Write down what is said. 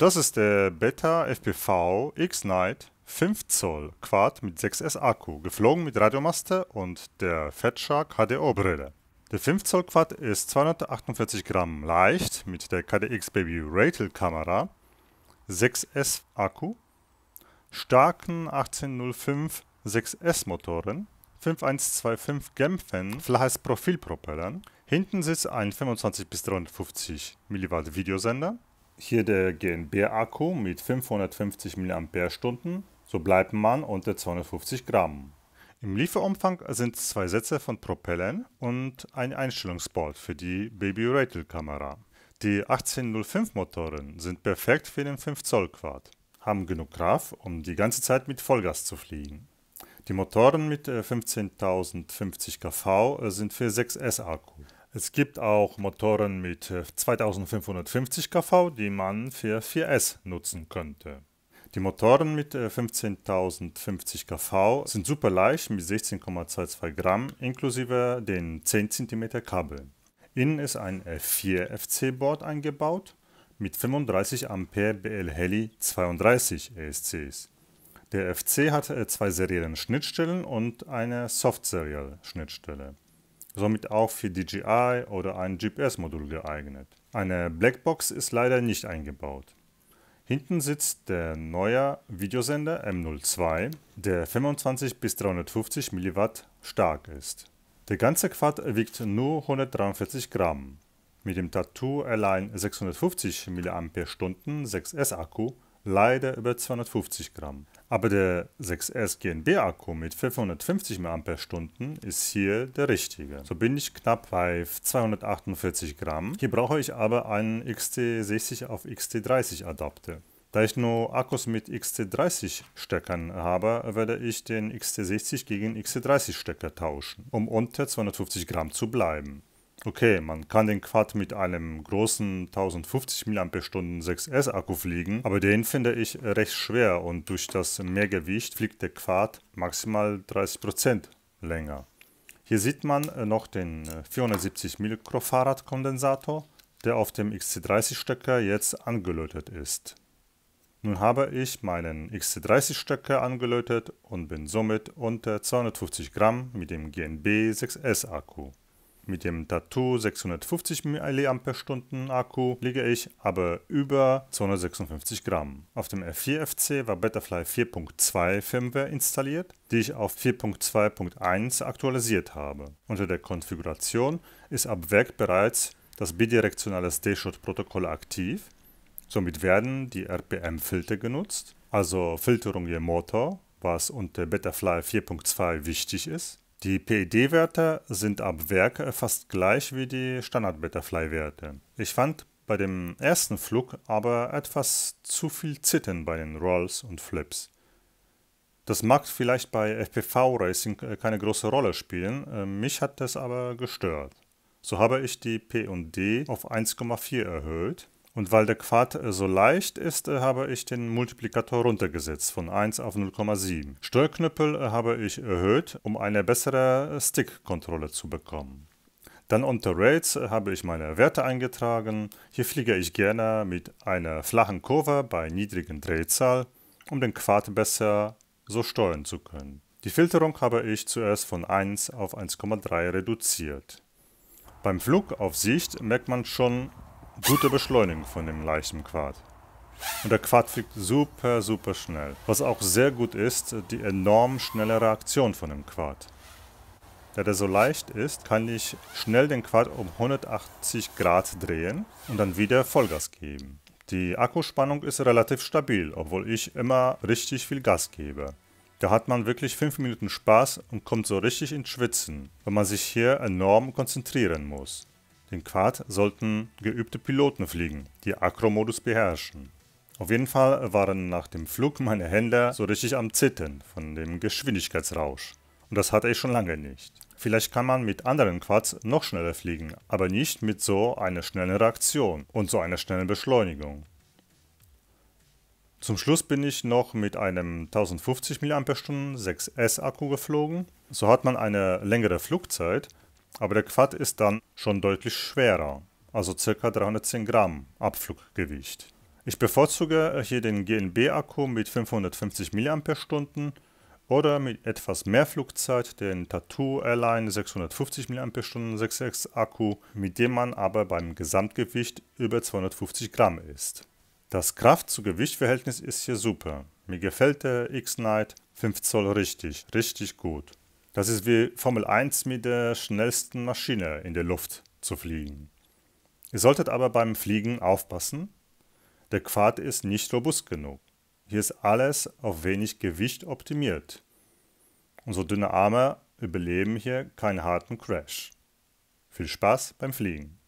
Das ist der Beta FPV X-Night 5 Zoll Quad mit 6S Akku, geflogen mit Radiomaste und der Fatshark HDO-Brille. Der 5 Zoll Quad ist 248 Gramm leicht mit der KDX Baby Ratel Kamera, 6S Akku, starken 1805 6S Motoren, 5125 Gemfen flaches Profilpropellern, hinten sitzt ein 25 bis 350 mW Videosender, hier der GNB-Akku mit 550 mAh, so bleibt man unter 250 Gramm. Im Lieferumfang sind zwei Sätze von Propellern und ein Einstellungsboard für die Baby Ratel Kamera. Die 1805 Motoren sind perfekt für den 5 Zoll Quad, haben genug Kraft, um die ganze Zeit mit Vollgas zu fliegen. Die Motoren mit 15.050 kV sind für 6S Akku. Es gibt auch Motoren mit 2550 kV, die man für 4S nutzen könnte. Die Motoren mit 15.050 kV sind super leicht mit 16,22 Gramm inklusive den 10 cm Kabel. Innen ist ein 4 FC-Board eingebaut mit 35 Ampere BL Heli 32 ESCs. Der FC hat zwei seriellen Schnittstellen und eine Soft-Serial-Schnittstelle somit auch für DJI oder ein GPS-Modul geeignet. Eine Blackbox ist leider nicht eingebaut. Hinten sitzt der neue Videosender M02, der 25 bis 350 mW stark ist. Der ganze Quad wiegt nur 143 Gramm. Mit dem Tattoo allein 650 mAh 6S Akku leider über 250 Gramm. Aber der 6S GNB Akku mit 550 mAh ist hier der richtige. So bin ich knapp bei 248 Gramm. Hier brauche ich aber einen XT60 auf XT30 Adapter. Da ich nur Akkus mit XT30 Steckern habe, werde ich den XT60 gegen XT30 Stecker tauschen, um unter 250 Gramm zu bleiben. Okay, man kann den Quad mit einem großen 1050 mAh 6S Akku fliegen, aber den finde ich recht schwer und durch das Mehrgewicht fliegt der Quad maximal 30% länger. Hier sieht man noch den 470 Mikrofahrradkondensator, der auf dem XC30-Stecker jetzt angelötet ist. Nun habe ich meinen XC30-Stecker angelötet und bin somit unter 250 Gramm mit dem GNB 6S Akku. Mit dem Tattoo 650 mAh Akku liege ich aber über 256 Gramm. Auf dem R4FC war Betafly 4.2 Firmware installiert, die ich auf 4.2.1 aktualisiert habe. Unter der Konfiguration ist ab Werk bereits das bidirektionale Stayshot-Protokoll aktiv. Somit werden die RPM-Filter genutzt, also Filterung je Motor, was unter Betafly 4.2 wichtig ist. Die PED-Werte sind ab Werk fast gleich wie die Standard-Betafly-Werte. Ich fand bei dem ersten Flug aber etwas zu viel Zittern bei den Rolls und Flips. Das mag vielleicht bei FPV-Racing keine große Rolle spielen, äh, mich hat das aber gestört. So habe ich die P&D auf 1,4 erhöht und weil der Quad äh, so leicht ist, äh, habe ich den Multiplikator runtergesetzt von 1 auf 0,7. Steuerknüppel äh, habe ich erhöht, um eine bessere Stick-Kontrolle zu bekommen. Dann unter Rates habe ich meine Werte eingetragen. Hier fliege ich gerne mit einer flachen Kurve bei niedrigen Drehzahl, um den Quad besser so steuern zu können. Die Filterung habe ich zuerst von 1 auf 1,3 reduziert. Beim Flug auf Sicht merkt man schon gute Beschleunigung von dem leichten Quad. Und der Quad fliegt super, super schnell. Was auch sehr gut ist, die enorm schnelle Reaktion von dem Quad. Da der so leicht ist, kann ich schnell den Quad um 180 Grad drehen und dann wieder Vollgas geben. Die Akkuspannung ist relativ stabil, obwohl ich immer richtig viel Gas gebe. Da hat man wirklich 5 Minuten Spaß und kommt so richtig ins Schwitzen, weil man sich hier enorm konzentrieren muss. Den Quad sollten geübte Piloten fliegen, die Acro-Modus beherrschen. Auf jeden Fall waren nach dem Flug meine Hände so richtig am Zittern von dem Geschwindigkeitsrausch. Und das hatte ich schon lange nicht. Vielleicht kann man mit anderen Quads noch schneller fliegen, aber nicht mit so einer schnellen Reaktion und so einer schnellen Beschleunigung. Zum Schluss bin ich noch mit einem 1050 mAh 6S Akku geflogen. So hat man eine längere Flugzeit aber der Quad ist dann schon deutlich schwerer, also ca. 310 Gramm Abfluggewicht. Ich bevorzuge hier den GNB-Akku mit 550 mAh oder mit etwas mehr Flugzeit den Tattoo Airline 650 mAh 6X Akku, mit dem man aber beim Gesamtgewicht über 250 Gramm ist. Das Kraft-zu-Gewicht-Verhältnis ist hier super. Mir gefällt der X-Night 5 Zoll richtig, richtig gut. Das ist wie Formel 1 mit der schnellsten Maschine in der Luft zu fliegen. Ihr solltet aber beim Fliegen aufpassen. Der Quad ist nicht robust genug. Hier ist alles auf wenig Gewicht optimiert. Unsere dünne Arme überleben hier keinen harten Crash. Viel Spaß beim Fliegen!